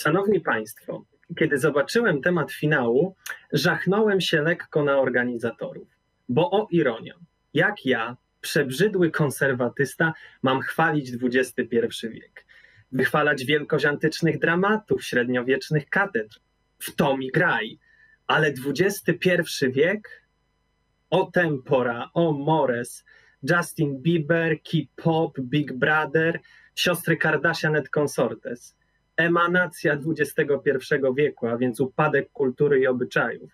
Szanowni Państwo, kiedy zobaczyłem temat finału, żachnąłem się lekko na organizatorów. Bo o ironio, jak ja, przebrzydły konserwatysta, mam chwalić XXI wiek, wychwalać wielkość antycznych dramatów, średniowiecznych katedr. W to mi graj. Ale XXI wiek, o tempora, o mores, Justin Bieber, K-pop, Big Brother, siostry Kardashian et consortes. Emanacja XXI wieku, a więc upadek kultury i obyczajów.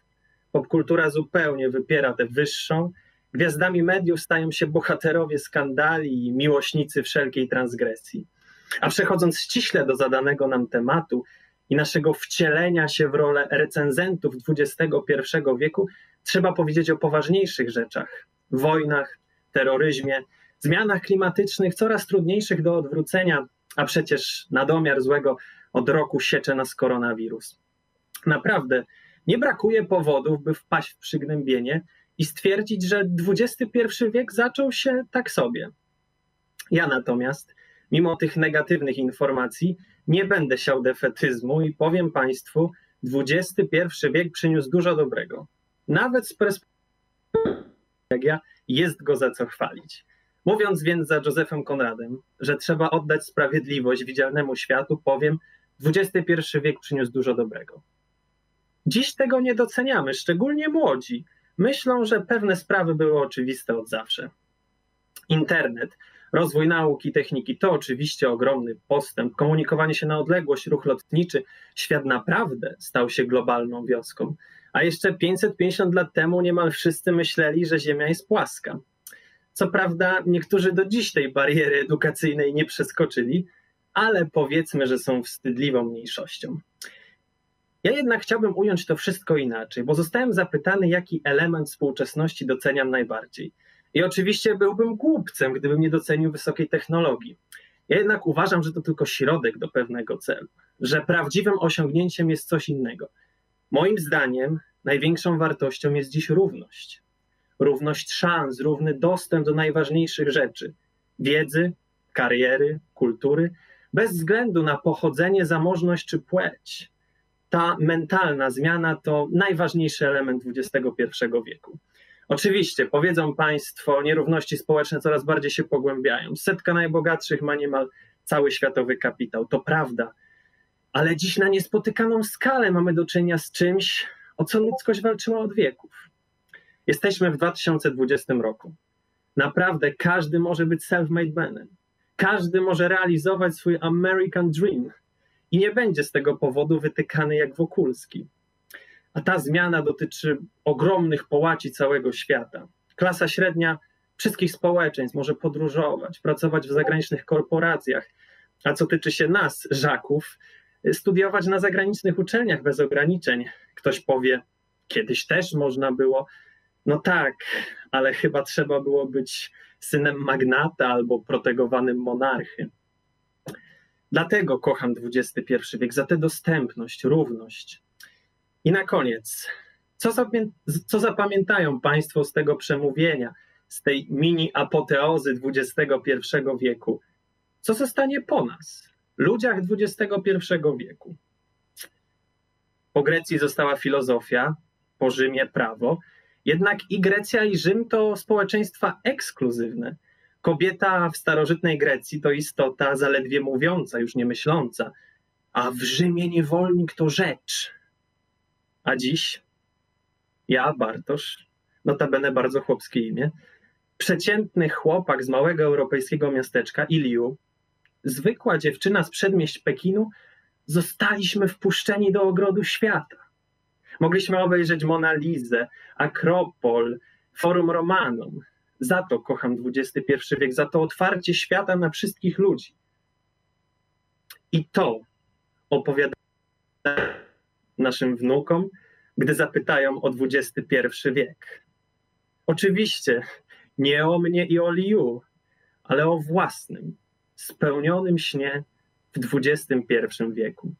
Popkultura zupełnie wypiera tę wyższą. Gwiazdami mediów stają się bohaterowie skandali i miłośnicy wszelkiej transgresji. A przechodząc ściśle do zadanego nam tematu i naszego wcielenia się w rolę recenzentów XXI wieku, trzeba powiedzieć o poważniejszych rzeczach wojnach, terroryzmie, zmianach klimatycznych coraz trudniejszych do odwrócenia, a przecież na domiar złego od roku siecze nas koronawirus. Naprawdę nie brakuje powodów, by wpaść w przygnębienie i stwierdzić, że XXI wiek zaczął się tak sobie. Ja natomiast, mimo tych negatywnych informacji, nie będę siał defetyzmu i powiem Państwu, XXI wiek przyniósł dużo dobrego. Nawet z perspektywy jak ja, jest go za co chwalić. Mówiąc więc za Józefem Konradem, że trzeba oddać sprawiedliwość widzialnemu światu, powiem, XXI wiek przyniósł dużo dobrego. Dziś tego nie doceniamy, szczególnie młodzi. Myślą, że pewne sprawy były oczywiste od zawsze. Internet, rozwój nauki, techniki to oczywiście ogromny postęp. Komunikowanie się na odległość, ruch lotniczy, świat naprawdę stał się globalną wioską. A jeszcze 550 lat temu niemal wszyscy myśleli, że Ziemia jest płaska. Co prawda, niektórzy do dziś tej bariery edukacyjnej nie przeskoczyli, ale powiedzmy, że są wstydliwą mniejszością. Ja jednak chciałbym ująć to wszystko inaczej, bo zostałem zapytany, jaki element współczesności doceniam najbardziej. I oczywiście byłbym głupcem, gdybym nie docenił wysokiej technologii. Ja jednak uważam, że to tylko środek do pewnego celu, że prawdziwym osiągnięciem jest coś innego. Moim zdaniem największą wartością jest dziś równość. Równość szans, równy dostęp do najważniejszych rzeczy wiedzy, kariery, kultury, bez względu na pochodzenie, zamożność czy płeć. Ta mentalna zmiana to najważniejszy element XXI wieku. Oczywiście, powiedzą Państwo, nierówności społeczne coraz bardziej się pogłębiają. Setka najbogatszych ma niemal cały światowy kapitał. To prawda, ale dziś na niespotykaną skalę mamy do czynienia z czymś, o co ludzkość walczyła od wieków. Jesteśmy w 2020 roku. Naprawdę każdy może być self-made manem. Każdy może realizować swój American Dream i nie będzie z tego powodu wytykany jak Wokulski. A ta zmiana dotyczy ogromnych połaci całego świata. Klasa średnia wszystkich społeczeństw może podróżować, pracować w zagranicznych korporacjach, a co tyczy się nas, Żaków, studiować na zagranicznych uczelniach bez ograniczeń. Ktoś powie, kiedyś też można było. No tak, ale chyba trzeba było być synem magnata albo protegowanym monarchy. Dlatego kocham XXI wiek, za tę dostępność, równość. I na koniec, co, co zapamiętają Państwo z tego przemówienia, z tej mini apoteozy XXI wieku? Co zostanie po nas, ludziach XXI wieku? Po Grecji została filozofia, po Rzymie prawo, jednak i Grecja, i Rzym to społeczeństwa ekskluzywne. Kobieta w starożytnej Grecji to istota zaledwie mówiąca, już nie myśląca, a w Rzymie niewolnik to rzecz. A dziś ja, Bartosz, notabene bardzo chłopskie imię, przeciętny chłopak z małego europejskiego miasteczka, Iliu, zwykła dziewczyna z przedmieść Pekinu, zostaliśmy wpuszczeni do ogrodu świata. Mogliśmy obejrzeć Monalizę, Akropol, Forum Romanum. Za to kocham XXI wiek, za to otwarcie świata na wszystkich ludzi. I to opowiada naszym wnukom, gdy zapytają o XXI wiek. Oczywiście nie o mnie i o Liu, ale o własnym, spełnionym śnie w XXI wieku.